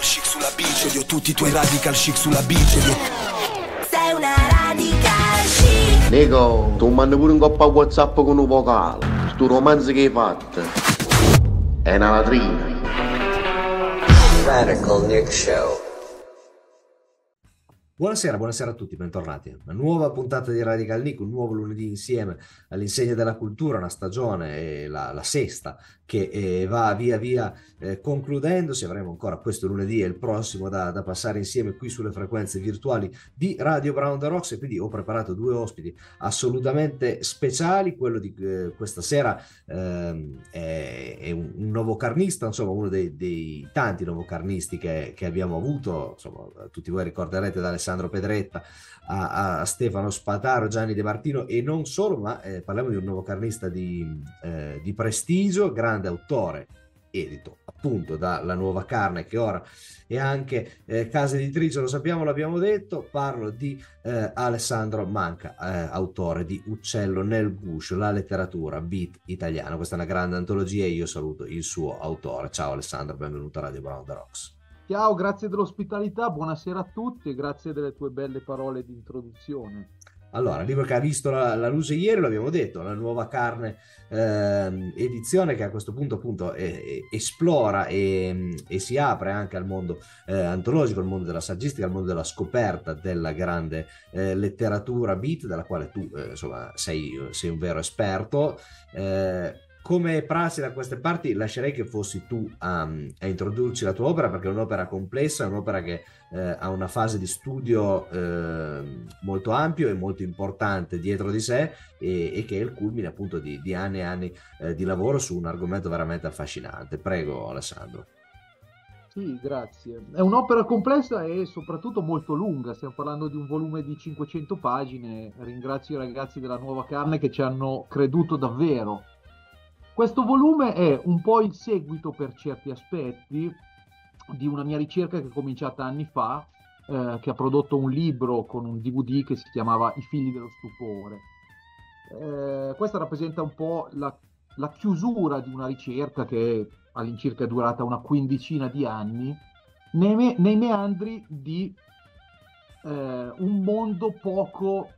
radical chic sulla bici Odio tutti i tuoi radical chic sulla bici Odio... Sei una radical chic. Nico, tu mandi pure un coppa whatsapp con un vocale. Sto romanzo che hai fatto. È una latrina. Radical Nick Show. Buonasera, buonasera a tutti, bentornati. Una nuova puntata di Radical Nick, un nuovo lunedì insieme all'insegna della cultura, una stagione, la, la sesta, che eh, va via via eh, concludendosi. Avremo ancora questo lunedì e il prossimo da, da, passare insieme qui sulle frequenze virtuali di Radio Brown the Rocks e quindi ho preparato due ospiti assolutamente speciali. Quello di eh, questa sera ehm, è, è, un, un nuovo carnista, insomma uno dei, dei tanti novocarnisti che, che abbiamo avuto, insomma tutti voi ricorderete da Alessandro Alessandro Pedretta, a, a, Stefano Spataro, Gianni De Martino e non solo, ma eh, parliamo di un nuovo carnista di, eh, di prestigio, grande autore, edito appunto dalla nuova carne che ora è anche eh, casa editrice, lo sappiamo, l'abbiamo detto, parlo di eh, Alessandro Manca, eh, autore di Uccello nel guscio, la letteratura beat italiana. Questa è una grande antologia e io saluto il suo autore. Ciao Alessandro, benvenuto a Radio Brown The Rocks. Ciao, grazie dell'ospitalità, buonasera a tutti e grazie delle tue belle parole di introduzione. Allora, il libro che ha visto la, la luce ieri, l'abbiamo detto, la nuova carne eh, edizione che a questo punto appunto eh, esplora e, e, si apre anche al mondo eh, antologico, al mondo della saggistica, al mondo della scoperta della grande eh, letteratura beat, della quale tu eh, insomma sei, sei, un vero esperto. Eh, come prassi da queste parti lascerei che fossi tu a, a, introdurci la tua opera perché è un'opera complessa, è un'opera che eh, ha una fase di studio eh, molto ampio e molto importante dietro di sé e, e che è il culmine appunto di, di anni e anni eh, di lavoro su un argomento veramente affascinante. Prego Alessandro. Sì, grazie. È un'opera complessa e soprattutto molto lunga, stiamo parlando di un volume di 500 pagine. Ringrazio i ragazzi della Nuova Carne che ci hanno creduto davvero questo volume è un po' il seguito per certi aspetti di una mia ricerca che è cominciata anni fa, eh, che ha prodotto un libro con un DVD che si chiamava I figli dello stupore. Eh, questa rappresenta un po' la, la, chiusura di una ricerca che all'incirca è durata una quindicina di anni nei, me, nei meandri di eh, un mondo poco,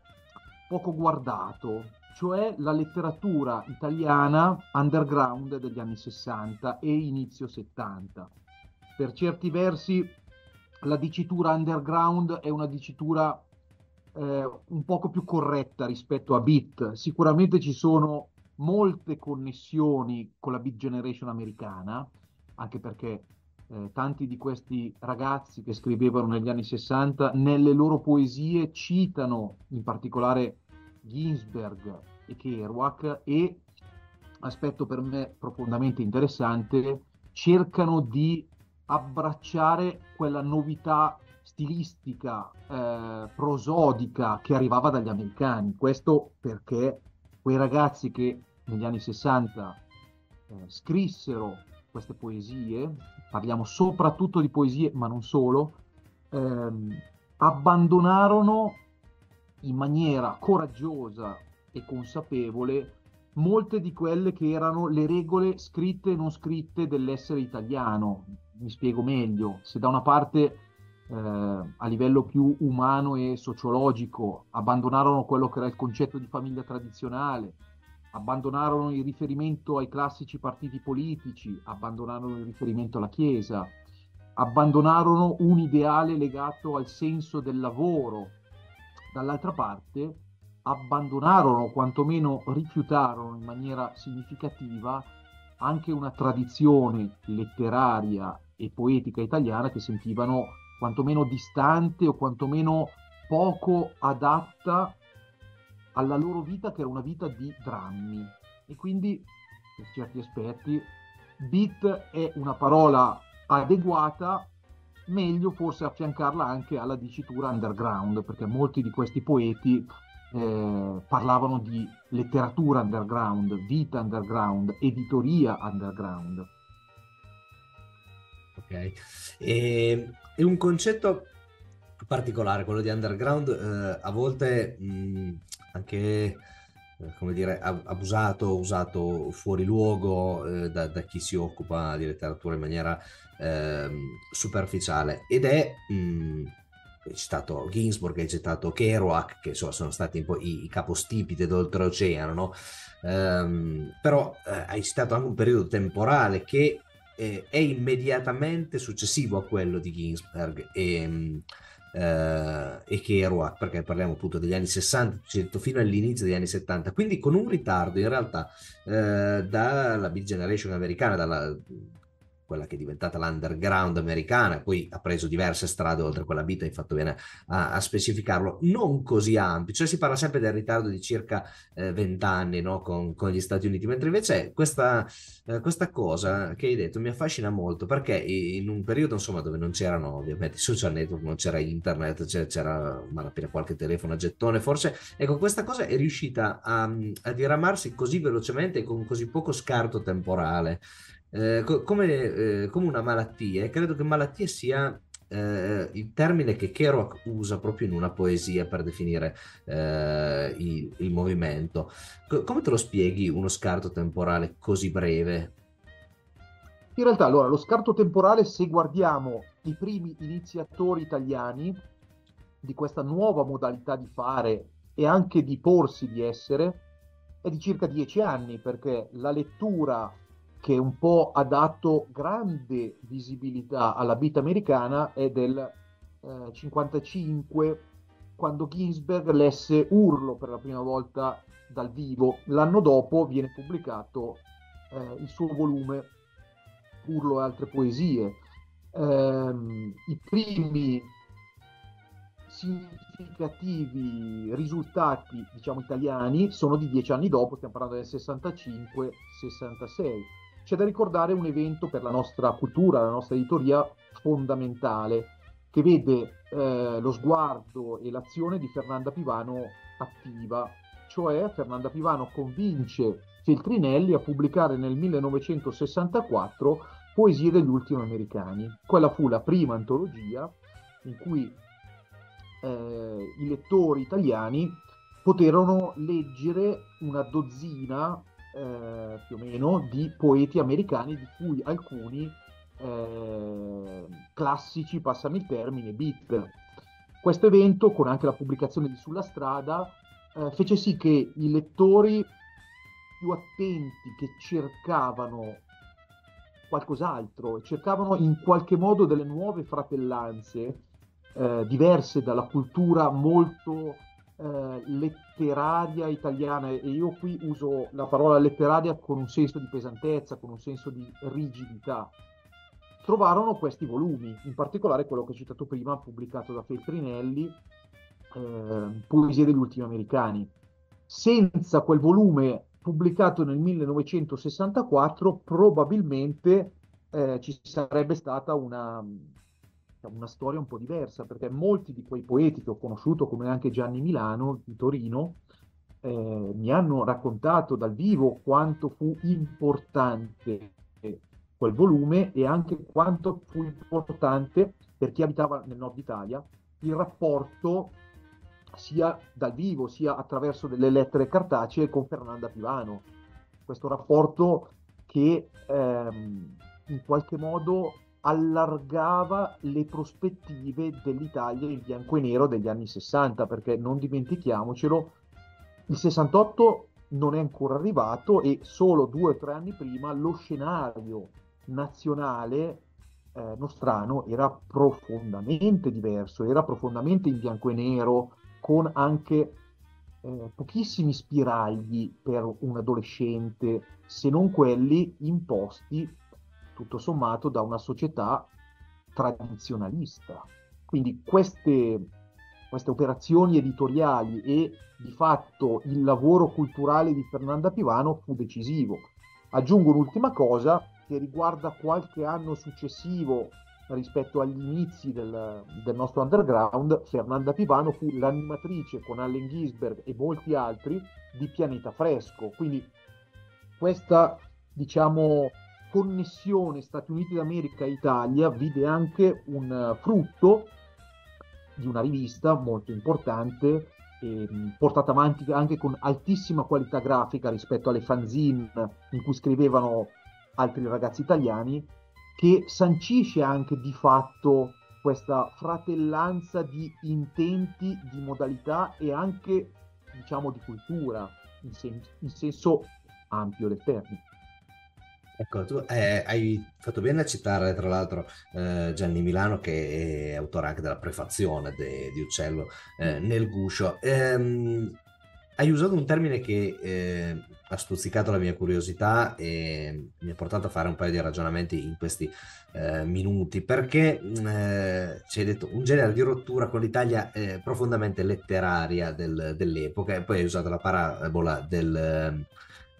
poco guardato, cioè la letteratura italiana underground degli anni 60 e inizio 70. Per certi versi la dicitura underground è una dicitura eh, un poco più corretta rispetto a Beat. Sicuramente ci sono molte connessioni con la Beat Generation americana, anche perché eh, tanti di questi ragazzi che scrivevano negli anni 60 nelle loro poesie citano in particolare Ginsberg e Kerouac e, aspetto per me profondamente interessante, cercano di abbracciare quella novità stilistica, eh, prosodica che arrivava dagli americani. Questo perché quei ragazzi che negli anni 60 eh, scrissero queste poesie, parliamo soprattutto di poesie ma non solo, ehm, abbandonarono in maniera coraggiosa e consapevole molte di quelle che erano le regole scritte e non scritte dell'essere italiano. Mi spiego meglio, se da una parte eh, a livello più umano e sociologico abbandonarono quello che era il concetto di famiglia tradizionale, abbandonarono il riferimento ai classici partiti politici, abbandonarono il riferimento alla Chiesa, abbandonarono un ideale legato al senso del lavoro, dall'altra parte abbandonarono quantomeno rifiutarono in maniera significativa anche una tradizione letteraria e poetica italiana che sentivano quantomeno distante o quantomeno poco adatta alla loro vita che era una vita di drammi. E quindi per certi aspetti beat è una parola adeguata meglio forse affiancarla anche alla dicitura underground, perché molti di questi poeti eh, parlavano di letteratura underground, vita underground, editoria underground. Ok, e, è un concetto particolare, quello di underground, eh, a volte mh, anche eh, come dire, abusato, usato fuori luogo eh, da, da, chi si occupa di letteratura in maniera eh, superficiale ed è mh, mm, hai citato Ginsburg, hai citato Kerouac, che insomma, sono stati un po' i, i capostipite d'oltreoceano, no? Um, però eh, hai citato anche un periodo temporale che eh, è immediatamente successivo a quello di Ginsberg e, mm, eh, e Kerouac, perché parliamo appunto degli anni 60 fino all'inizio degli anni 70, quindi con un ritardo in realtà eh, dalla Big Generation americana, dalla quella che è diventata l'underground americana, poi ha preso diverse strade oltre quella vita, hai fatto bene a, a, specificarlo, non così ampio, cioè si parla sempre del ritardo di circa eh, 20 anni no? con, con, gli Stati Uniti, mentre invece questa, eh, questa cosa che hai detto mi affascina molto perché in un periodo insomma dove non c'erano ovviamente social network, non c'era internet, c'era, c'era malapena qualche telefono a gettone, forse ecco questa cosa è riuscita a, a diramarsi così velocemente e con così poco scarto temporale eh, come, eh, come, una malattia, e credo che malattia sia eh, il termine che Kerouac usa proprio in una poesia per definire eh, il, il, movimento. C- come te lo spieghi uno scarto temporale così breve? In realtà, allora, lo scarto temporale, se guardiamo i primi iniziatori italiani di questa nuova modalità di fare e anche di porsi di essere, è di circa dieci anni, perché la lettura che un po' ha dato grande visibilità alla vita americana è del eh, 55 quando Ginsberg lesse Urlo per la prima volta dal vivo. L'anno dopo viene pubblicato eh, il suo volume Urlo e altre poesie. Eh, I primi significativi risultati, diciamo, italiani sono di dieci anni dopo, stiamo parlando del 65-66 c'è da ricordare un evento per la nostra cultura, la nostra editoria fondamentale, che vede eh, lo sguardo e l'azione di Fernanda Pivano attiva, cioè Fernanda Pivano convince Feltrinelli a pubblicare nel 1964 Poesie degli ultimi americani. Quella fu la prima antologia in cui eh, i lettori italiani poterono leggere una dozzina eh, più o meno di poeti americani di cui alcuni eh, classici, passami il termine, beat. Questo evento, con anche la pubblicazione di Sulla strada, eh, fece sì che i lettori più attenti che cercavano qualcos'altro, cercavano in qualche modo delle nuove fratellanze eh, diverse dalla cultura molto eh, letteraria italiana e io qui uso la parola letteraria con un senso di pesantezza, con un senso di rigidità, trovarono questi volumi, in particolare quello che ho citato prima, pubblicato da Feltrinelli, eh, Poesie degli ultimi americani. Senza quel volume pubblicato nel 1964 probabilmente eh, ci sarebbe stata una, una storia un po' diversa, perché molti di quei poeti che ho conosciuto, come anche Gianni Milano di Torino, eh, mi hanno raccontato dal vivo quanto fu importante quel volume e anche quanto fu importante per chi abitava nel nord Italia il rapporto sia dal vivo sia attraverso delle lettere cartacee con Fernanda Pivano. Questo rapporto che ehm, in qualche modo allargava le prospettive dell'Italia in bianco e nero degli anni 60, perché non dimentichiamocelo, il 68 non è ancora arrivato e solo due o tre anni prima lo scenario nazionale eh, nostrano era profondamente diverso, era profondamente in bianco e nero, con anche eh, pochissimi spiragli per un adolescente, se non quelli imposti tutto sommato da una società tradizionalista. Quindi queste, queste operazioni editoriali e di fatto il lavoro culturale di Fernanda Pivano fu decisivo. Aggiungo un'ultima cosa che riguarda qualche anno successivo rispetto agli inizi del, del, nostro underground, Fernanda Pivano fu l'animatrice con Allen Gisberg e molti altri di Pianeta Fresco. Quindi questa, diciamo, connessione Stati Uniti d'America e Italia vide anche un frutto di una rivista molto importante e, portata avanti anche con altissima qualità grafica rispetto alle fanzine in cui scrivevano altri ragazzi italiani, che sancisce anche di fatto questa fratellanza di intenti, di modalità e anche, diciamo, di cultura in, sen- in senso ampio del termine. Ecco, tu eh, hai fatto bene a citare tra l'altro eh, Gianni Milano che è autore anche della prefazione de, di Uccello eh, nel guscio. Ehm, hai usato un termine che eh, ha stuzzicato la mia curiosità e mi ha portato a fare un paio di ragionamenti in questi eh, minuti, perché eh, ci hai detto un genere di rottura con l'Italia profondamente letteraria del- dell'epoca e poi hai usato la parabola del,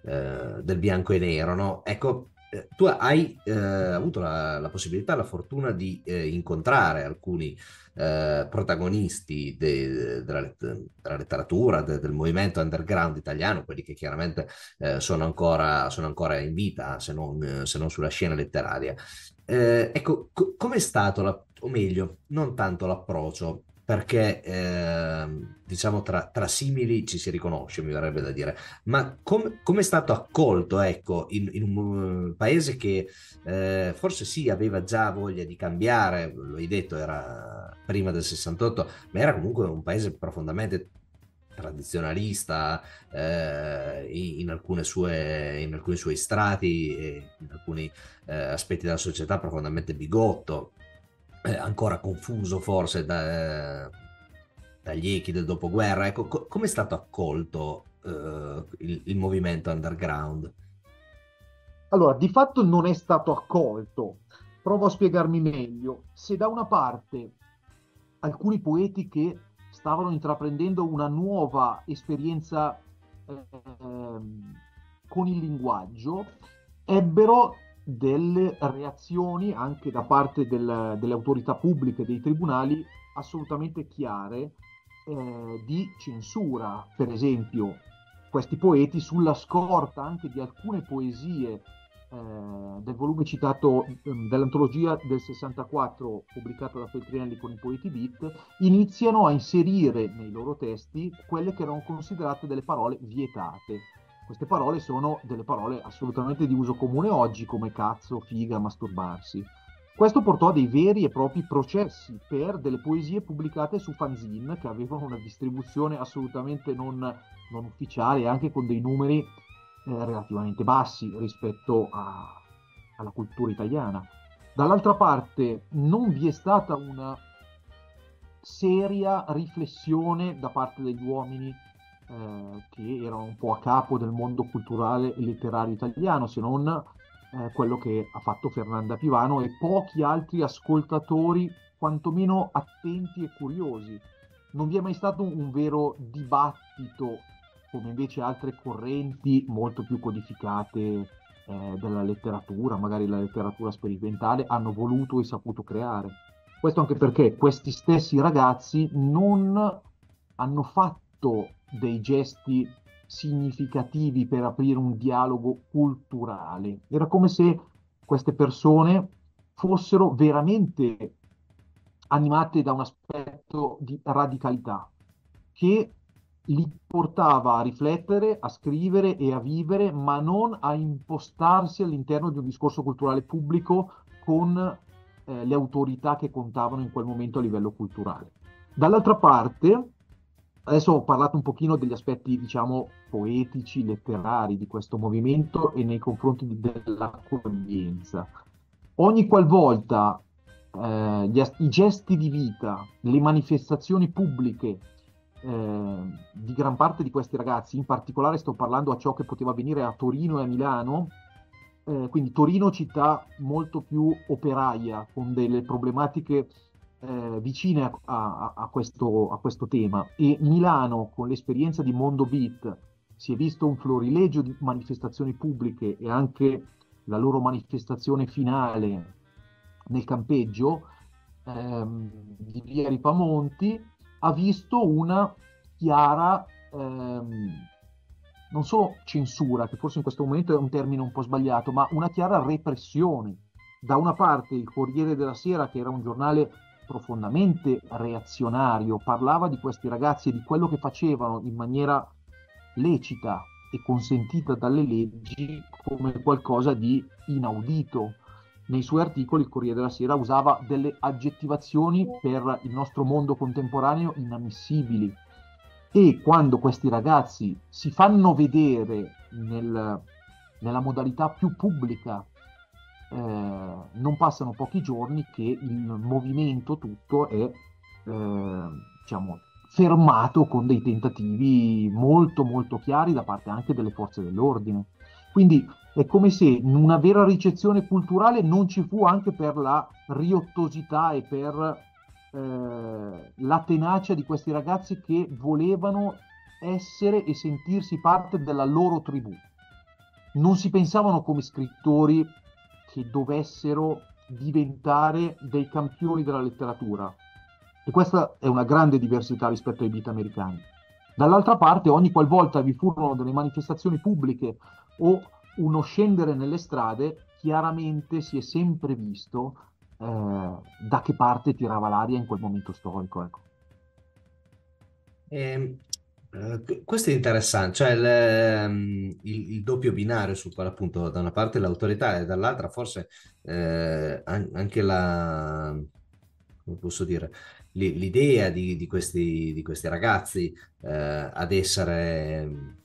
del bianco e nero, no? Ecco, eh, tu hai eh, avuto la, la possibilità, la fortuna di eh, incontrare alcuni eh, protagonisti de- della, let- della letteratura, de- del movimento underground italiano, quelli che chiaramente eh, sono ancora, sono ancora in vita, se non, se non sulla scena letteraria. Ecco, co- com'è stato, la- o meglio, non tanto l'approccio, perché ehm, diciamo tra, tra simili ci si riconosce, mi verrebbe da dire, ma com- come è stato accolto, ecco, in, in un uh, paese che eh, forse sì, aveva già voglia di cambiare, lo hai detto, era prima del 68, ma era comunque un paese profondamente tradizionalista eh, in, sue, in alcuni suoi strati in alcuni eh, aspetti della società profondamente bigotto, eh, ancora confuso forse da, dagli echi del dopoguerra. Ecco, co- come è stato accolto eh, il, il movimento underground? Allora, di fatto non è stato accolto. Provo a spiegarmi meglio. Se da una parte alcuni poeti che stavano intraprendendo una nuova esperienza ehm, con il linguaggio, ebbero delle reazioni anche da parte del- delle autorità pubbliche, dei tribunali, assolutamente chiare eh, di censura. Per esempio, questi poeti, sulla scorta anche di alcune poesie eh, del volume citato ehm, dell'antologia del 64 pubblicata da Feltrinelli con i poeti beat, iniziano a inserire nei loro testi quelle che erano considerate delle parole vietate. Queste parole sono delle parole assolutamente di uso comune oggi, come cazzo, figa, masturbarsi. Questo portò a dei veri e propri processi per delle poesie pubblicate su fanzine che avevano una distribuzione assolutamente non, non ufficiale anche con dei numeri eh, relativamente bassi rispetto a- alla cultura italiana. Dall'altra parte non vi è stata una seria riflessione da parte degli uomini eh, che erano un po' a capo del mondo culturale e letterario italiano, se non eh, quello che ha fatto Fernanda Pivano e pochi altri ascoltatori, quantomeno attenti e curiosi. Non vi è mai stato un, un vero dibattito, come invece altre correnti molto più codificate eh, della letteratura, magari la letteratura sperimentale, hanno voluto e saputo creare. Questo anche perché questi stessi ragazzi non hanno fatto dei gesti significativi per aprire un dialogo culturale. Era come se queste persone fossero veramente animate da un aspetto di radicalità che li portava a riflettere, a scrivere e a vivere, ma non a impostarsi all'interno di un discorso culturale pubblico con eh, le autorità che contavano in quel momento a livello culturale. Dall'altra parte, adesso ho parlato un pochino degli aspetti, diciamo, poetici, letterari di questo movimento e nei confronti di- dell'accoglienza. Ogni qualvolta eh, gli i gesti di vita, le manifestazioni pubbliche eh, di gran parte di questi ragazzi, in particolare sto parlando a ciò che poteva avvenire a Torino e a Milano, eh, quindi Torino città molto più operaia, con delle problematiche eh, vicine a, a- a questo, a questo tema, e Milano con l'esperienza di Mondo Beat si è visto un florilegio di manifestazioni pubbliche e anche la loro manifestazione finale nel campeggio ehm, di Via Ripamonti ha visto una chiara, ehm, non solo censura, che forse in questo momento è un termine un po' sbagliato, ma una chiara repressione. Da una parte il Corriere della Sera, che era un giornale profondamente reazionario, parlava di questi ragazzi e di quello che facevano in maniera lecita e consentita dalle leggi come qualcosa di inaudito. Nei suoi articoli il Corriere della Sera usava delle aggettivazioni per il nostro mondo contemporaneo inammissibili e quando questi ragazzi si fanno vedere nel, nella modalità più pubblica eh, non passano pochi giorni che il movimento tutto è eh, diciamo, fermato con dei tentativi molto molto chiari da parte anche delle forze dell'ordine. Quindi è come se una vera ricezione culturale non ci fu anche per la riottosità e per eh, la tenacia di questi ragazzi che volevano essere e sentirsi parte della loro tribù. Non si pensavano come scrittori che dovessero diventare dei campioni della letteratura. E questa è una grande diversità rispetto ai beat americani. Dall'altra parte, ogni qualvolta vi furono delle manifestazioni pubbliche o uno scendere nelle strade, chiaramente si è sempre visto eh, da che parte tirava l'aria in quel momento storico. Ecco. E, uh, questo è interessante, cioè il, um, il, il, doppio binario sul quale appunto da una parte l'autorità e dall'altra forse eh, anche la, come posso dire, l'idea di, di, questi, di, questi, ragazzi eh, ad essere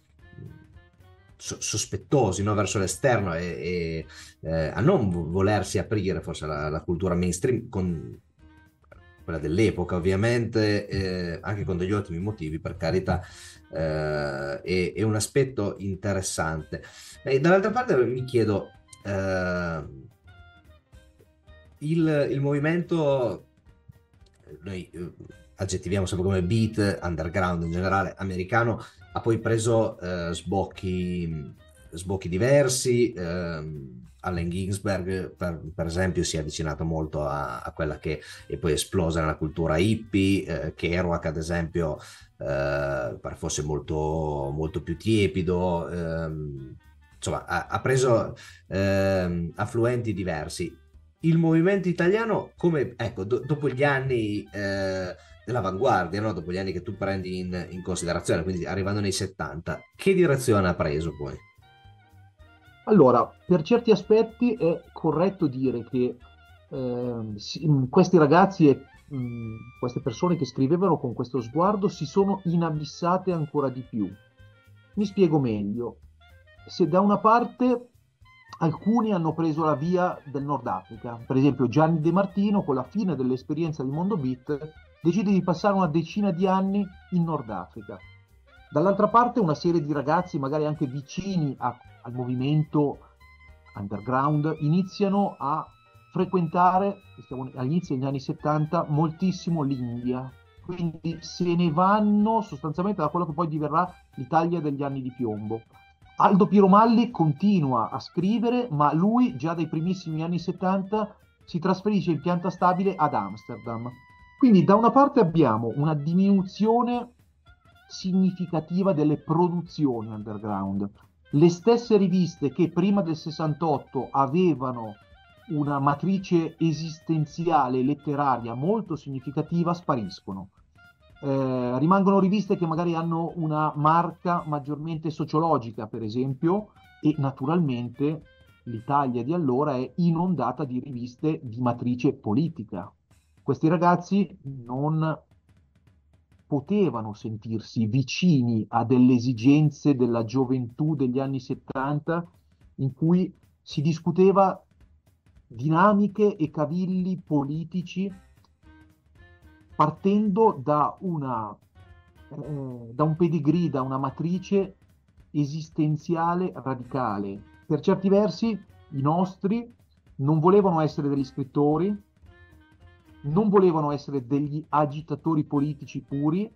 sospettosi no? verso l'esterno e, e eh, a non volersi aprire forse alla, alla, cultura mainstream con quella dell'epoca ovviamente eh, anche con degli ottimi motivi per carità eh, è, è, un aspetto interessante e dall'altra parte mi chiedo eh, il, il movimento noi eh, aggettiviamo sempre come beat, underground in generale, americano, ha poi preso eh, sbocchi, sbocchi, diversi. Allen Ginsberg, per, per, esempio, si è avvicinato molto a, a, quella che è poi esplosa nella cultura hippie, eh, Kerouac, ad esempio, eh, pare fosse molto, molto più tiepido. Ehm, insomma, ha, ha preso ehm, affluenti diversi. Il movimento italiano, come ecco, do, dopo gli anni eh, dell'avanguardia, no? dopo gli anni che tu prendi in, in, considerazione, quindi arrivando nei 70, che direzione ha preso poi? Allora, per certi aspetti è corretto dire che eh, questi ragazzi e mh, queste persone che scrivevano con questo sguardo si sono inabissate ancora di più. Mi spiego meglio. Se da una parte alcuni hanno preso la via del Nord Africa, per esempio Gianni De Martino con la fine dell'esperienza di Mondo Beat decide di passare una decina di anni in Nord Africa. Dall'altra parte una serie di ragazzi, magari anche vicini a, al movimento underground, iniziano a frequentare, siamo all'inizio degli anni 70, moltissimo l'India. Quindi se ne vanno sostanzialmente da quello che poi diverrà l'Italia degli anni di piombo. Aldo Piromalli continua a scrivere, ma lui già dai primissimi anni 70 si trasferisce in pianta stabile ad Amsterdam quindi da una parte abbiamo una diminuzione significativa delle produzioni underground. Le stesse riviste che prima del 68 avevano una matrice esistenziale letteraria molto significativa spariscono. Eh, rimangono riviste che magari hanno una marca maggiormente sociologica, per esempio, e naturalmente l'Italia di allora è inondata di riviste di matrice politica, questi ragazzi non potevano sentirsi vicini a delle esigenze della gioventù degli anni 70 in cui si discuteva dinamiche e cavilli politici partendo da, una, eh, da un pedigree, da una matrice esistenziale radicale. Per certi versi i nostri non volevano essere degli scrittori, non volevano essere degli agitatori politici puri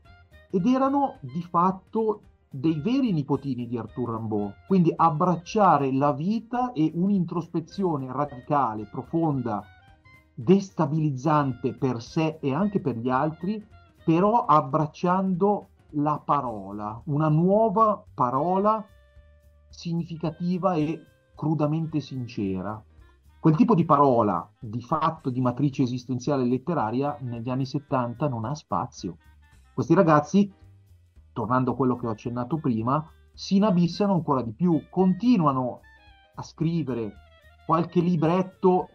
ed erano di fatto dei veri nipotini di Arthur Rimbaud. Quindi abbracciare la vita e un'introspezione radicale, profonda, destabilizzante per sé e anche per gli altri, però abbracciando la parola, una nuova parola significativa e crudamente sincera. Quel tipo di parola, di fatto di matrice esistenziale letteraria, negli anni 70 non ha spazio. Questi ragazzi, tornando a quello che ho accennato prima, si inabissano ancora di più, continuano a scrivere qualche libretto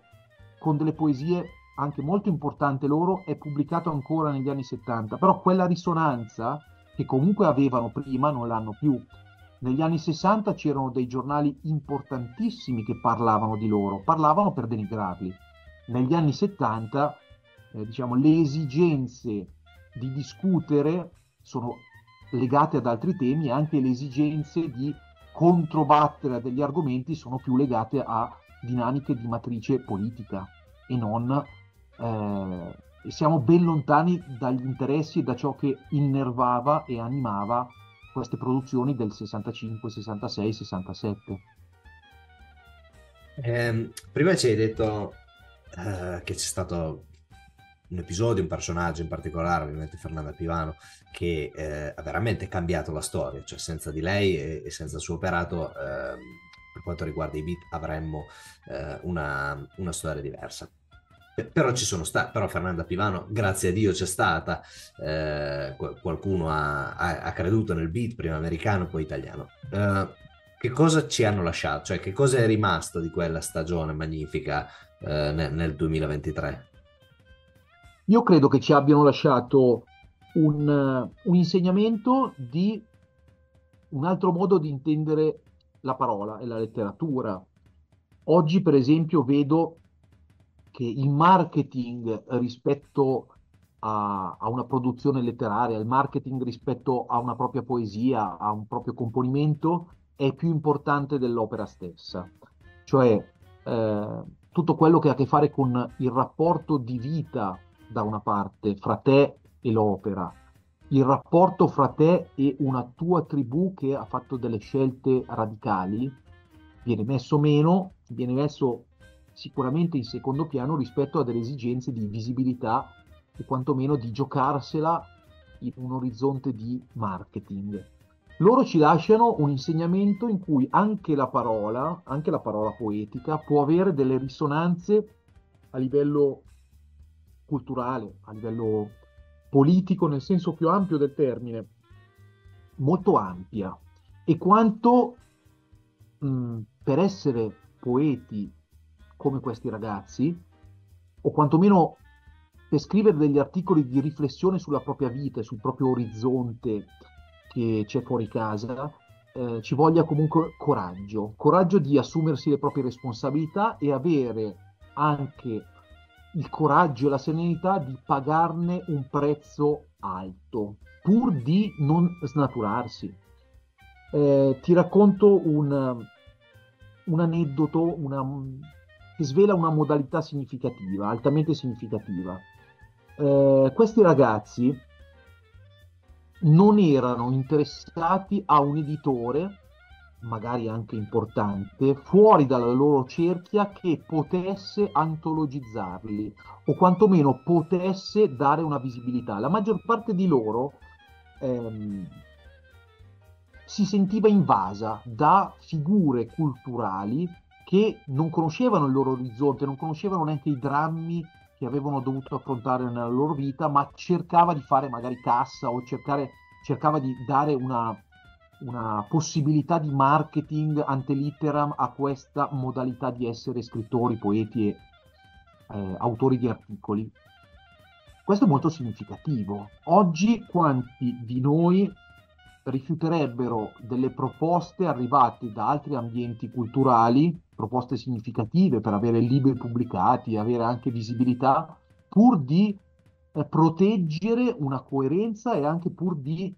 con delle poesie anche molto importante loro, è pubblicato ancora negli anni 70, però quella risonanza che comunque avevano prima non l'hanno più. Negli anni 60 c'erano dei giornali importantissimi che parlavano di loro, parlavano per denigrarli. Negli anni 70, eh, diciamo, le esigenze di discutere sono legate ad altri temi e anche le esigenze di controbattere degli argomenti sono più legate a dinamiche di matrice politica e non eh, siamo ben lontani dagli interessi e da ciò che innervava e animava queste produzioni del 65, 66, 67. Eh, prima ci hai detto eh, che c'è stato un episodio, un personaggio in particolare, ovviamente Fernanda Pivano, che eh, ha veramente cambiato la storia, cioè senza di lei e, e senza il suo operato, ehm, per quanto riguarda i beat, avremmo eh, una, una storia diversa però ci sono stati, però Fernanda Pivano, grazie a Dio c'è stata, eh, qualcuno ha, ha, ha, creduto nel beat, prima americano, poi italiano. Eh, che cosa ci hanno lasciato? Cioè, che cosa è rimasto di quella stagione magnifica eh, nel, nel 2023? Io credo che ci abbiano lasciato un, un insegnamento di un altro modo di intendere la parola e la letteratura. Oggi, per esempio, vedo che il marketing rispetto a, a, una produzione letteraria, il marketing rispetto a una propria poesia, a un proprio componimento, è più importante dell'opera stessa. Cioè eh, tutto quello che ha a che fare con il rapporto di vita da una parte fra te e l'opera, il rapporto fra te e una tua tribù che ha fatto delle scelte radicali, viene messo meno, viene messo sicuramente in secondo piano rispetto a delle esigenze di visibilità e quantomeno di giocarsela in un orizzonte di marketing. Loro ci lasciano un insegnamento in cui anche la parola, anche la parola poetica, può avere delle risonanze a livello culturale, a livello politico nel senso più ampio del termine, molto ampia, e quanto mh, per essere poeti come questi ragazzi, o quantomeno per scrivere degli articoli di riflessione sulla propria vita e sul proprio orizzonte che c'è fuori casa, eh, ci voglia comunque coraggio, coraggio di assumersi le proprie responsabilità e avere anche il coraggio e la serenità di pagarne un prezzo alto, pur di non snaturarsi. Eh, ti racconto un, un aneddoto, una, che svela una modalità significativa, altamente significativa. Eh, questi ragazzi non erano interessati a un editore, magari anche importante, fuori dalla loro cerchia che potesse antologizzarli o quantomeno potesse dare una visibilità. La maggior parte di loro ehm, si sentiva invasa da figure culturali che non conoscevano il loro orizzonte, non conoscevano neanche i drammi che avevano dovuto affrontare nella loro vita, ma cercava di fare magari cassa o cercare, cercava di dare una, una possibilità di marketing ante litteram a questa modalità di essere scrittori, poeti e eh, autori di articoli. Questo è molto significativo. Oggi quanti di noi rifiuterebbero delle proposte arrivate da altri ambienti culturali, proposte significative per avere libri pubblicati, avere anche visibilità, pur di eh, proteggere una coerenza e anche pur di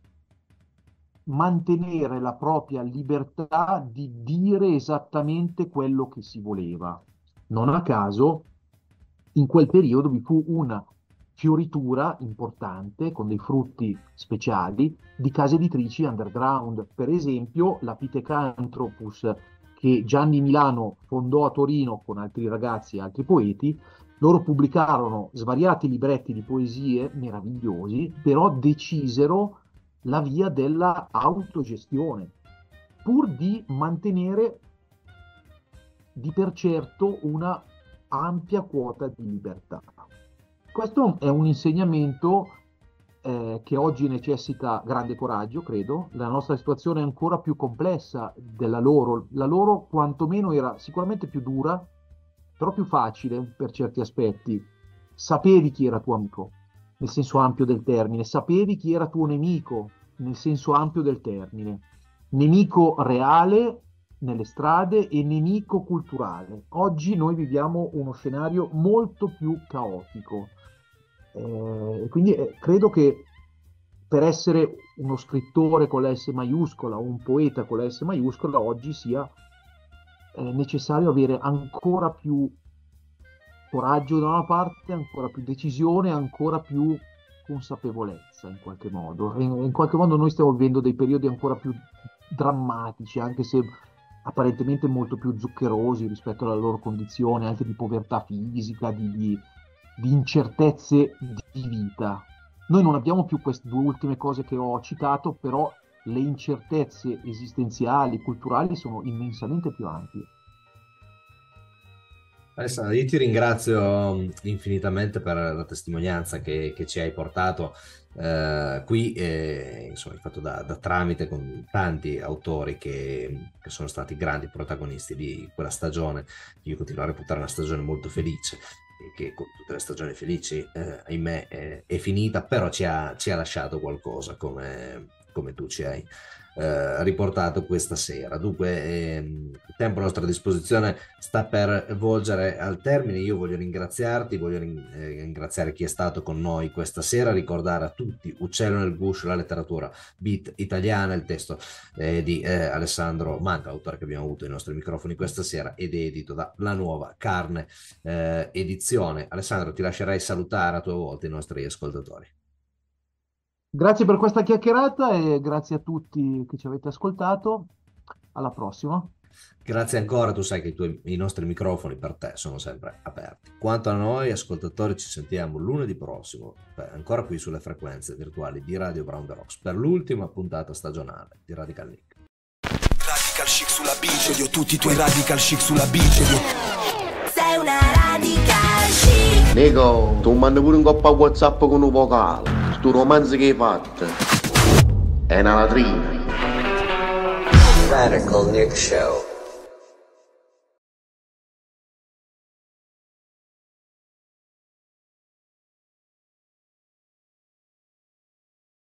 mantenere la propria libertà di dire esattamente quello che si voleva. Non a caso, in quel periodo vi fu una fioritura importante con dei frutti speciali di case editrici underground. Per esempio, la Pithecanthropus che Gianni Milano fondò a Torino con altri ragazzi e altri poeti, loro pubblicarono svariati libretti di poesie meravigliosi, però decisero la via della autogestione, pur di mantenere di per certo una ampia quota di libertà. Questo è un insegnamento eh, che oggi necessita grande coraggio, credo. La nostra situazione è ancora più complessa della loro. La loro quantomeno era sicuramente più dura, però più facile per certi aspetti. Sapevi chi era tuo amico, nel senso ampio del termine, sapevi chi era tuo nemico, nel senso ampio del termine. Nemico reale nelle strade e nemico culturale. Oggi noi viviamo uno scenario molto più caotico. Eh, quindi eh, credo che per essere uno scrittore con la S maiuscola o un poeta con la S maiuscola oggi sia eh, necessario avere ancora più coraggio da una parte, ancora più decisione, ancora più consapevolezza in qualche modo. In, in qualche modo noi stiamo vivendo dei periodi ancora più drammatici, anche se apparentemente molto più zuccherosi rispetto alla loro condizione, anche di povertà fisica, di, di, di incertezze di vita. Noi non abbiamo più queste due ultime cose che ho citato, però le incertezze esistenziali, culturali sono immensamente più ampie. Alessandro, io ti ringrazio mm, infinitamente per la testimonianza che, che ci hai portato eh, qui, eh, insomma, fatto da, da, tramite con tanti autori che, che, sono stati grandi protagonisti di quella stagione. Io continuo a reputare una stagione molto felice che con tutte le stagioni felici, eh, ahimè, è, è, finita, però ci ha, ci ha lasciato qualcosa come, come tu ci hai eh, riportato questa sera. Dunque, ehm, il tempo a nostra disposizione sta per volgere al termine. Io voglio ringraziarti, voglio ring- eh, ringraziare chi è stato con noi questa sera, ricordare a tutti Uccello nel guscio, la letteratura beat italiana, il testo eh, di eh, Alessandro Manca, autore che abbiamo avuto ai nostri microfoni questa sera ed è edito da La Nuova Carne eh, Edizione. Alessandro, ti lascerai salutare a tua volta i nostri ascoltatori. Grazie per questa chiacchierata e grazie a tutti che ci avete ascoltato. Alla prossima. Grazie ancora, tu sai che i, tuoi, i nostri microfoni per te sono sempre aperti. Quanto a noi, ascoltatori, ci sentiamo lunedì prossimo, ancora qui sulle frequenze virtuali di Radio Brown The Rocks, per l'ultima puntata stagionale di Radical Nick. Radical chic sulla bici, odio tutti i tuoi radical chic sulla bici. Sei una radical chic. Nico, tu mandi pure un coppa WhatsApp con un vocale sto romanzo che hai fatto. È una latrina. Radical Nick Show